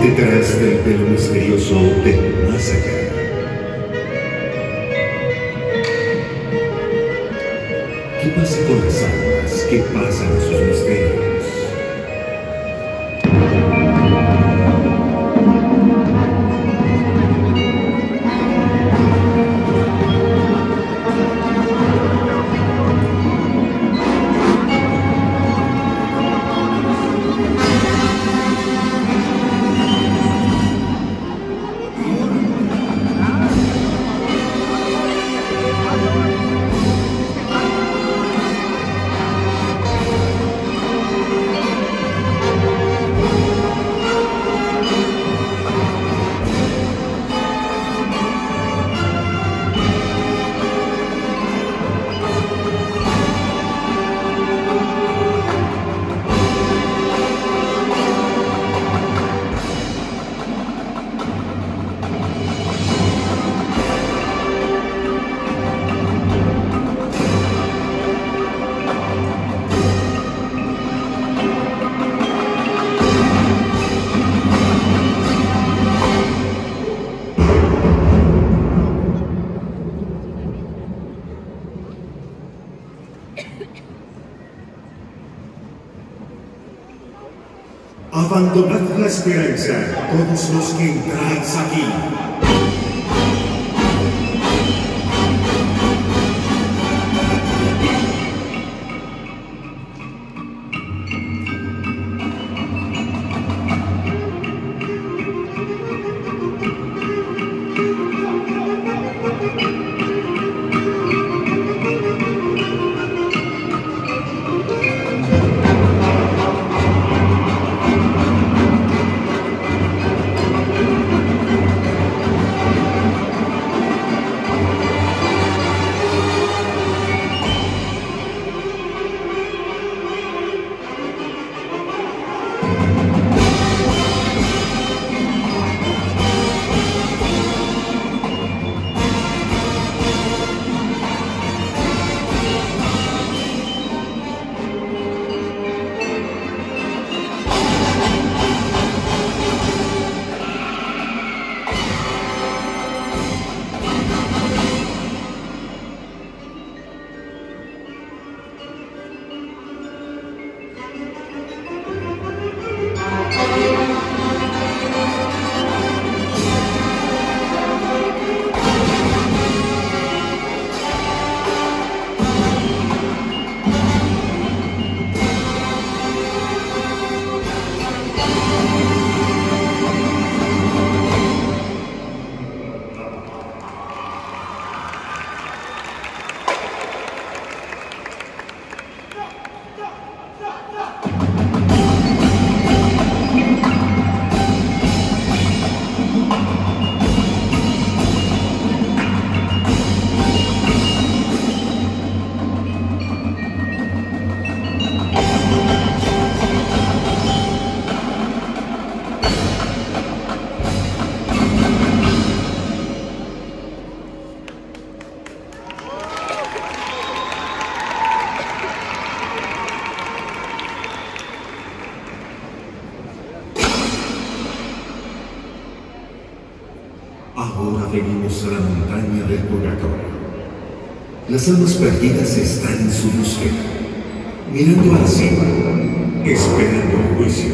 ¿Qué hay detrás del pelo misterioso del más allá? ¿Qué pasa con las almas? ¿Qué pasa en sus misterios? Avantobrat Respirance, Kogus Ruský Král Saký. Del purgatorio. Las almas perdidas están en su búsqueda, mirando a la esperando el juicio.